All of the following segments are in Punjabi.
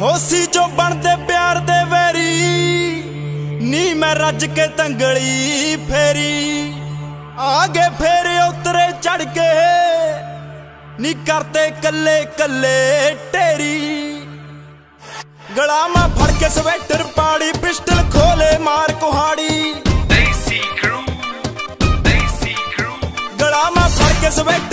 ਹੋਸੀ ਜੋ ਬਣਦੇ ਪਿਆਰ ਦੇ ਵੈਰੀ ਨੀ ਮੈਂ ਰੱਜ ਕੇ ਤੰਗਲੀ ਫੇਰੀ। ਆਗੇ ਫੇਰ ਉਤਰੇ ਚੜ ਕੇ ਨੀ ਕਰਤੇ ਕੱਲੇ ਕੱਲੇ ਢੇਰੀ। ਗਲਾ ਮਾ ਫੜ ਕੇ ਸਵੈਟਰ ਪਾੜੀ ਪਿਸਟਲ ਖੋਲੇ ਮਾਰ ਕੁਹਾੜੀ। Daisy Crew, Daisy Crew. ਗਲਾ ਮਾ ਫੜ ਕੇ ਸਵੈਟਰ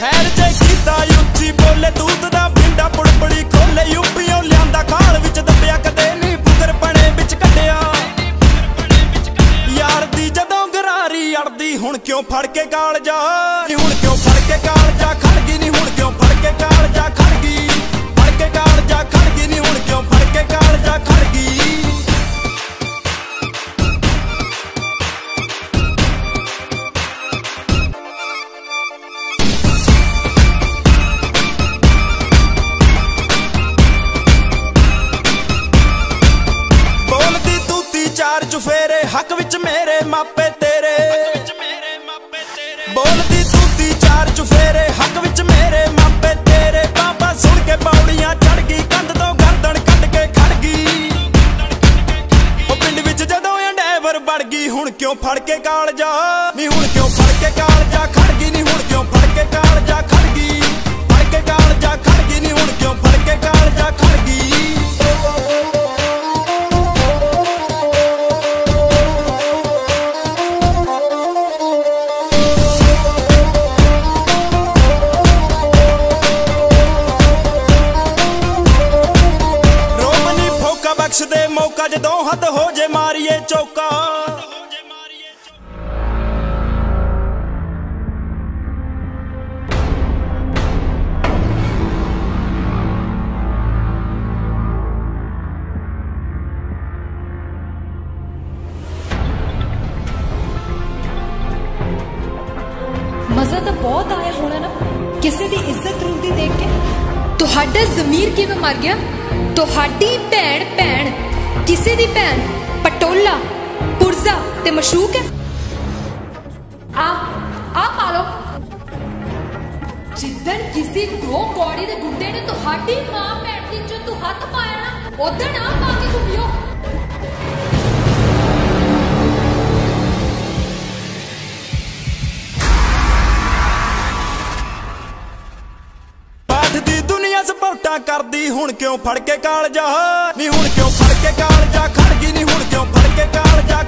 ਖੈਰ ਜੇ ਕੀਤਾ ਉੱਚੀ ਬੋਲੇ, ਦੂਤ ਦਾ ਬਿੰਡਾ ਪੁੜਪੜੀ ਖੋਲੇ, ਯੂਪੀਓ ਲਿਆਂਦਾ ਖਾਲ ਵਿੱਚ ਦੱਬਿਆ, ਕਦੇ ਨਹੀਂ ਫੁਕਰ ਪਣੇ ਵਿੱਚ ਕੱਢਿਆ। ਯਾਰ ਦੀ ਜਦੋਂ ਗਰਾਰੀ ਅੜਦੀ, ਹੁਣ ਕਿਉਂ ਫੜ ਕੇ ਗਾਲ ਜਾ ਹੁਣ ਕਿਉਂ ਫੜ ਕੇ ਗਾਲ ਜਾ ਖੜ ਗਈ ਨਹੀਂ ਹੁਣ ਕਿਉਂ ਤੂਤੀ ਚਾਰ ਚੁਫੇਰੇ ਹੱਕ ਵਿੱਚ ਮੇਰੇ ਮਾਪੇ ਤੇਰੇ। ਬੋਲਦੀ ਤੂਤੀ ਚਾਰ ਚੁਫੇਰੇ ਹੱਕ ਵਿੱਚ ਮੇਰੇ ਮਾਪੇ ਤੇਰੇ। ਬਾਬਾ ਸੁਣ ਕੇ ਪੌੜੀਆਂ ਚੜ ਗਈ, ਕੰਧ ਤੋਂ ਗਰਦਨ ਕੱਢ ਕੇ ਖੜ ਗਈ। ਉਹ ਪਿੰਡ ਵਿੱਚ ਜਦੋਂ ਅੰਡੈਵਰ ਵੜ ਗਈ, ਹੁਣ ਕਿਉਂ ਫੜ ਕੇ ਕਾਲ ਬਖਸ਼ ਦੇ ਮੌਕਾ ਜਦੋਂ ਹੱਦ ਹੋ ਜੇ ਮਾਰੀਏ ਚੌਕਾ। ਮਜ਼ਾ ਤਾਂ ਬਹੁਤ ਆਇਆ ਹੋਣਾ ਨਾ। ਕਿਸੇ ਦੀ ਇੱਜ਼ਤ ਤੁਹਾਡਾ ਜ਼ਮੀਰ ਕਿਵੇਂ ਮਰ ਗਿਆ? ਤੁਹਾਡੀ ਭੈਣ ਭੈਣ, ਕਿਸੇ ਦੀ ਭੈਣ, ਪਟੋਲਾ, ਪੁਰਜ਼ਾ ਤੇ ਮਸ਼ੂਕ ਹੈ? ਆ ਆ ਪਾ ਲਓ। ਜਿੱਦਣ ਕਿਸੇ ਦੋ ਕੌੜੀ ਦੇ ਗੁੰਡੇ ਨੇ ਤੁਹਾਡੀ ਮਾਂ ਭੈਣ ਦੀ ਜੋ ਤੂੰ ਹੱਥ ਪਾਇਆ ਨਾ ਉਦੋਂ ਆ ਪਾ ਸਪੋਟਾ ਕਰਦੀ, ਹੁਣ ਕਿਉਂ ਫੜ ਕੇ ਕਾਲਜਾ? ਨਹੀਂ ਹੁਣ ਕਿਉਂ ਫੜ ਕੇ ਕਾਲਜਾ? ਖੜ ਗਈ ਨਹੀਂ ਹੁਣ ਕਿਉਂ ਫੜ ਕੇ ਕਾਲਜਾ?